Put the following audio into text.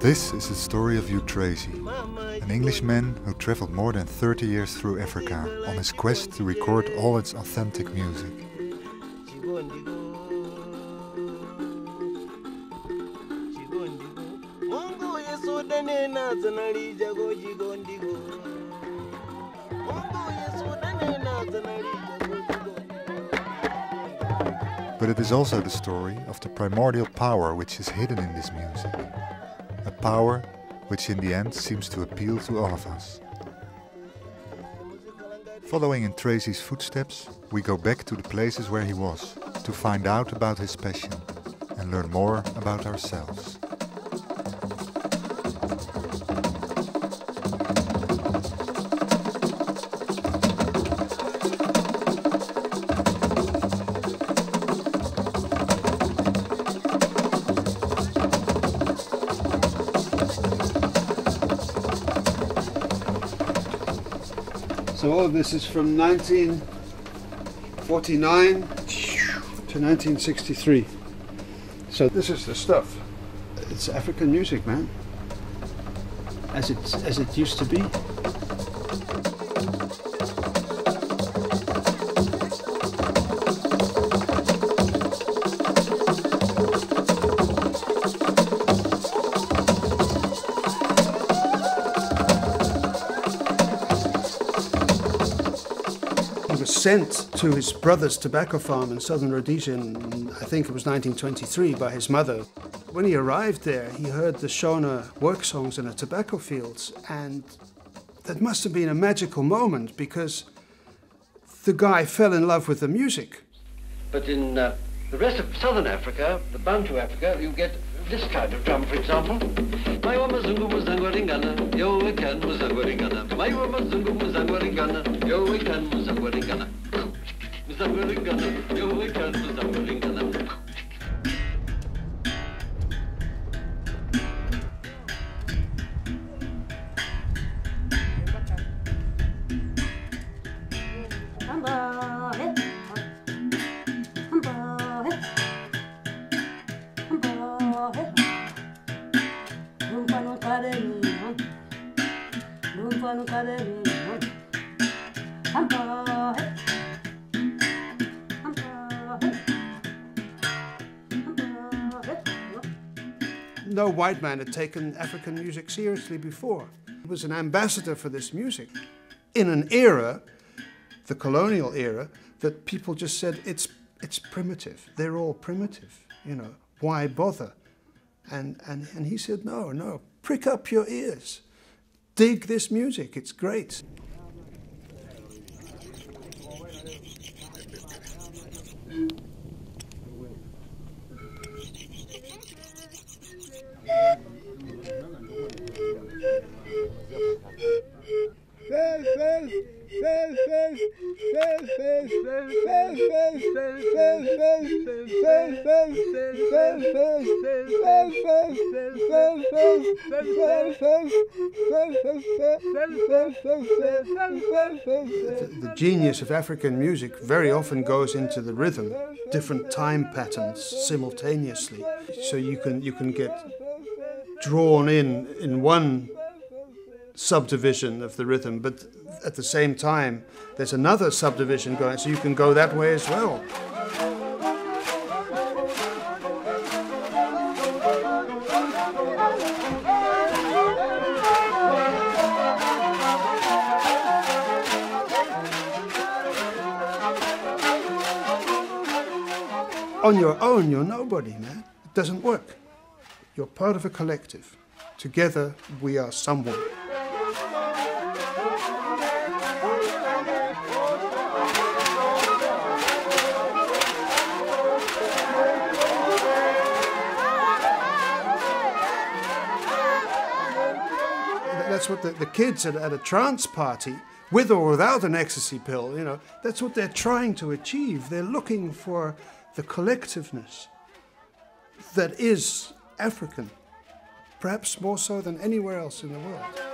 This is the story of Hugh Tracey, an Englishman who traveled more than 30 years through Africa on his quest to record all its authentic music. But it is also the story of the primordial power which is hidden in this music. A power which in the end seems to appeal to all of us. Following in Tracey's footsteps, we go back to the places where he was to find out about his passion and learn more about ourselves. So all of this is from 1949 to 1963. So this is the stuff. It's African music, man. As it as it used to be. He was sent to his brother's tobacco farm in southern Rhodesia in, I think it was 1923, by his mother. When he arrived there, he heard the Shona work songs in the tobacco fields, and that must have been a magical moment because the guy fell in love with the music. But in uh, the rest of southern Africa, the Bantu Africa, you get this kind of drum, for example. Maiwa mazungu muzangu ringana, yo wekan muzangu ringana. Maiwa mazungu muzangu ringana, yo wekan muzangu ringana. Muzangu ringana, yo wekan muzangu ringana. No white man had taken African music seriously before. He was an ambassador for this music in an era, the colonial era, that people just said it's it's primitive. They're all primitive. You know, why bother? And and and he said, no, no, prick up your ears, dig this music. It's great. The, genius of African music very often goes into the rhythm, different time patterns simultaneously. So you can you can get drawn in in one subdivision of the rhythm, but at the same time there's another subdivision going, so you can go that way as well. On your own, you're nobody, man. It doesn't work. You're part of a collective. Together, we are someone. That's what the, the kids at, at a trance party, with or without an ecstasy pill, you know, that's what they're trying to achieve. They're looking for the collectiveness that is African, perhaps more so than anywhere else in the world.